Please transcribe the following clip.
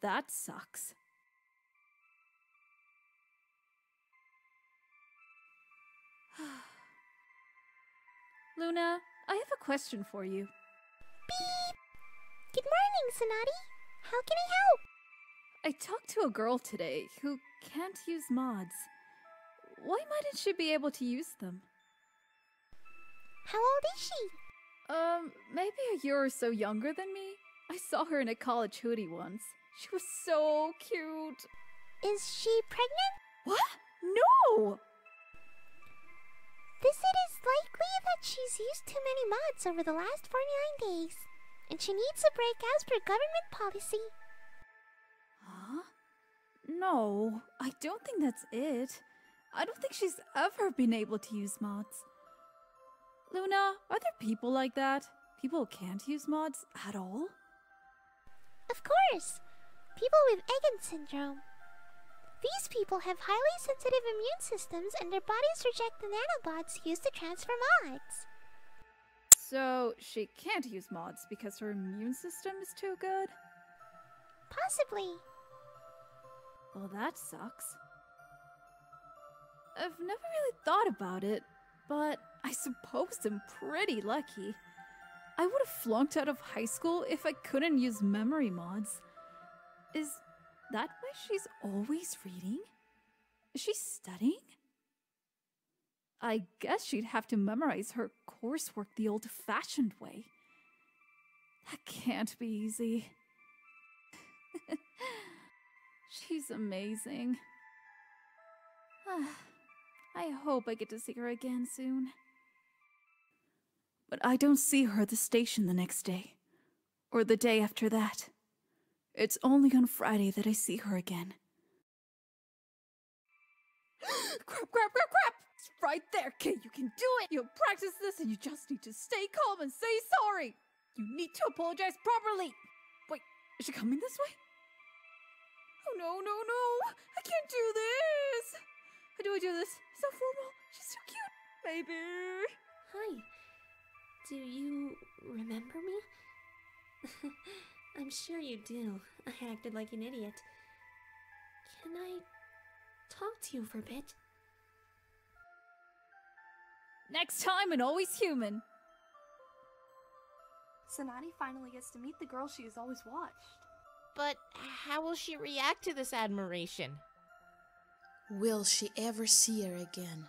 that sucks. Luna, I have a question for you. Beep! Good morning, Sunati. How can I help? I talked to a girl today who can't use mods. Why mightn't she be able to use them? How old is she? Um, maybe a year or so younger than me. I saw her in a college hoodie once. She was so cute. Is she pregnant? What? No! This it is likely that she's used too many mods over the last 49 days, and she needs a break as per government policy. Huh? No, I don't think that's it. I don't think she's ever been able to use mods. Luna, are there people like that? People who can't use mods at all? Of course! People with Egan syndrome. These people have highly sensitive immune systems and their bodies reject the nanobots used to transfer mods. So, she can't use mods because her immune system is too good? Possibly. Well, that sucks. I've never really thought about it, but I suppose I'm pretty lucky. I would have flunked out of high school if I couldn't use memory mods. Is that why she's always reading? Is she studying? I guess she'd have to memorize her coursework the old fashioned way. That can't be easy. She's amazing. I hope I get to see her again soon. But I don't see her at the station the next day, or the day after that. It's only on Friday that I see her again. crap, crap, crap, crap! It's right there, kid. You can do it! You'll practice this and you just need to stay calm and say sorry! You need to apologize properly! Wait, is she coming this way? Oh no, no, no! I can't do this! How do I do this? So formal. She's so cute. Maybe. Hi. Do you remember me? I'm sure you do. I acted like an idiot. Can I talk to you for a bit? Next time and always human. Sunati finally gets to meet the girl she has always watched. But how will she react to this admiration? Will she ever see her again?